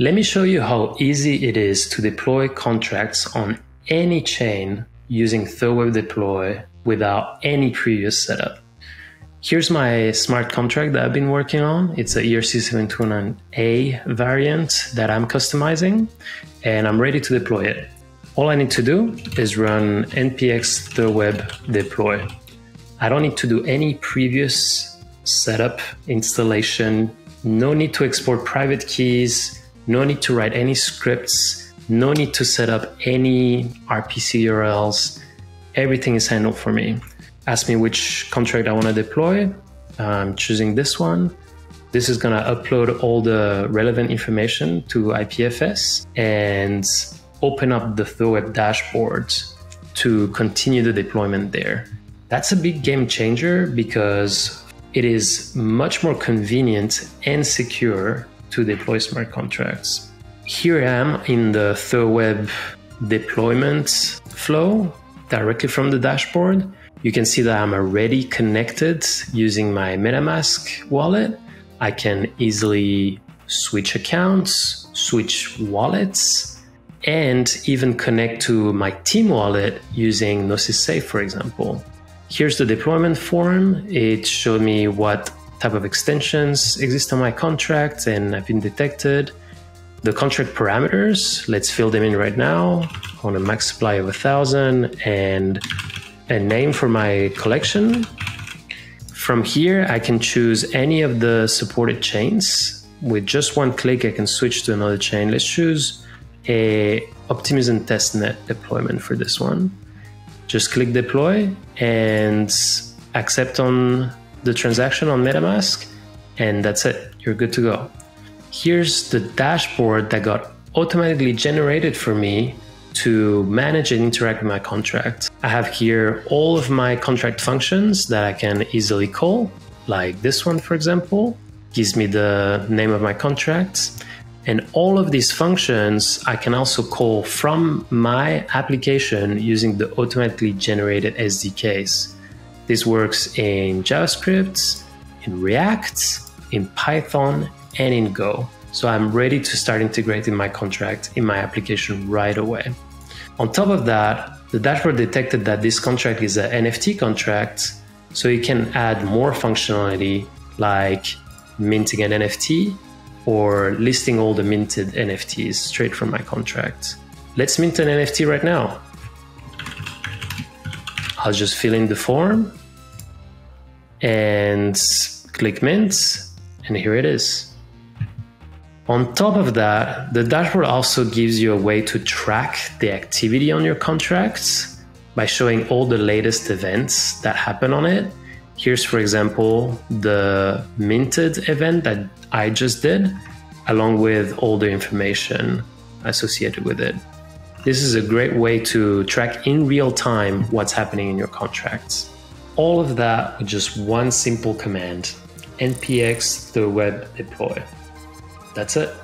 Let me show you how easy it is to deploy contracts on any chain using thirdweb Deploy without any previous setup. Here's my smart contract that I've been working on. It's a ERC721A variant that I'm customizing and I'm ready to deploy it. All I need to do is run npx thirdweb deploy. I don't need to do any previous setup installation. No need to export private keys. No need to write any scripts. No need to set up any RPC URLs. Everything is handled for me ask me which contract I want to deploy. I'm choosing this one. This is going to upload all the relevant information to IPFS and open up the thirdweb dashboard to continue the deployment there. That's a big game changer because it is much more convenient and secure to deploy smart contracts. Here I am in the thirdweb deployment flow directly from the dashboard. You can see that I'm already connected using my MetaMask wallet. I can easily switch accounts, switch wallets, and even connect to my team wallet using Gnosis Safe, for example. Here's the deployment form. It showed me what type of extensions exist on my contract and I've been detected. The contract parameters, let's fill them in right now. On a max supply of a thousand and a name for my collection. From here, I can choose any of the supported chains. With just one click, I can switch to another chain. Let's choose a Optimism testnet deployment for this one. Just click deploy and accept on the transaction on MetaMask, and that's it. You're good to go. Here's the dashboard that got automatically generated for me to manage and interact with my contract. I have here all of my contract functions that I can easily call, like this one, for example, gives me the name of my contract. And all of these functions I can also call from my application using the automatically generated SDKs. This works in JavaScript, in React, in Python, and in Go. So I'm ready to start integrating my contract in my application right away. On top of that, the dashboard detected that this contract is an NFT contract, so you can add more functionality like minting an NFT or listing all the minted NFTs straight from my contract. Let's mint an NFT right now. I'll just fill in the form and click mint, and here it is. On top of that, the dashboard also gives you a way to track the activity on your contracts by showing all the latest events that happen on it. Here's, for example, the minted event that I just did, along with all the information associated with it. This is a great way to track in real time what's happening in your contracts. All of that with just one simple command npx thirdweb deploy. That's it.